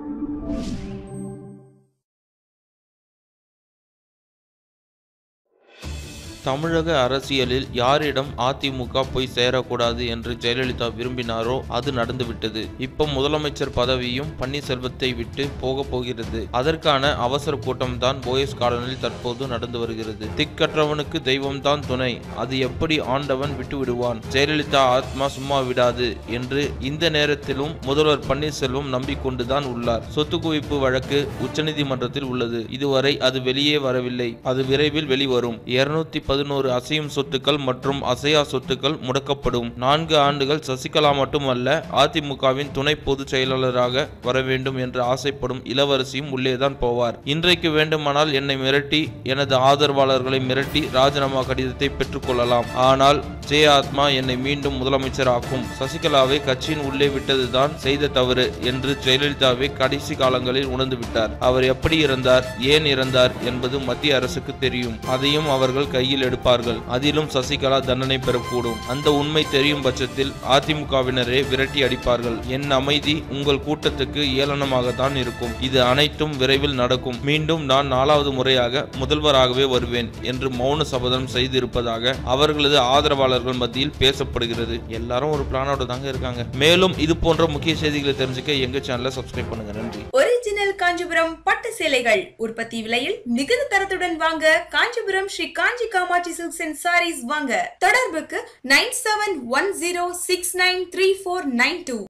Thank you. தமிழக அரசியலில் யாரிடம் அதிமுக போய் சேரக்கூடாது என்று ஜெயலலிதா விரும்பினாரோ அது நடந்துவிட்டது. இப்ப முதலமைச்சர் பதவியும் பன்னீர்செல்வத்தை விட்டு போக போகிறது. அதற்கான அவசர கூட்டம் தான் போயஸ் காலனில் தற்போது நடந்து வருகிறது. திக்கற்றவனுக்கு தெய்வம்தான் துணை. அது எப்படி ஆண்டவன் விட்டு விடுவான் ஜெயலலிதா ஆத்மா சும்மா விடாது என்று இந்த நேரத்திலும் முதல்வர் பன்னீர்செல்வம் நம்பிக்கொண்டுதான் உள்ளார். சொத்து குவிப்பு வழக்கு உச்சநீதிமன்றத்தில் உள்ளது. இதுவரை அது வெளியே வரவில்லை. அது விரைவில் வெளிவரும். இருநூத்தி பதினோரு அசையும் சொத்துக்கள் மற்றும் அசையா சொத்துக்கள் முடக்கப்படும். நான்கு ஆண்டுகள் சசிகலா மட்டுமல்ல அதிமுகவின் துணை பொதுச் செயலாளராக வர வேண்டும் என்று ஆசைப்படும் இளவரசியும் உள்ளேதான் போவார். இன்றைக்கு வேண்டுமானால் என்னை மிரட்டி எனது ஆதரவாளர்களை மிரட்டி ராஜினாமா கடிதத்தை பெற்றுக்கொள்ளலாம் ஆனால் ஜே ஆத்மா என்னை மீண்டும் முதலமைச்சர் சசிகலாவை கட்சியின் உள்ளே விட்டதுதான் செய்த தவறு என்று ஜெயலலிதாவை கடைசி காலங்களில் உணர்ந்து விட்டார் அவர் எப்படி இறந்தார் ஏன் இறந்தார் என்பது மத்திய அரசுக்கு தெரியும். அதையும் அவர்கள் கையில் எடுப்பார்கள். அதிலும் சசிகலா தண்டனை பெறக்கூடும். அந்த உண்மை தெரியும் பட்சத்தில் அதிமுகவினரே விரட்டி அடிப்பார்கள். என் அமைதி உங்கள் கூட்டத்துக்கு ஏளனமாகத்தான் இருக்கும். இது அனைத்தும் விரைவில் நடக்கும். மீண்டும் நான் நாலாவது முறையாக முதல்வராகவே வருவேன் என்று மௌன சபதம் செய்திருப்பதாக அவர்களது ஆதரவாளர்கள் மத்தியில் பேசப்படுகிறது. எல்லாரும் ஒரு பிளானோட தாங்க இருக்காங்க. மேலும் இது போன்ற முக்கிய செய்திகளை தெரிஞ்சுக்க எங்க சேனலை சப்ஸ்கிரைப் பண்ணுங்க. நன்றி. ஒரிஜினல் காஞ்சிபுரம் பட்டு சேலைகள் உற்பத்தி விலையில் மிகுந்த தரத்துடன் வாங்க காஞ்சிபுரம் ஸ்ரீ காஞ்சி காமாட்சி சில்க்ஸ் அண்ட் சாரீஸ் வாங்க. தொடர்புக்கு nine seven one zero six nine three four nine two.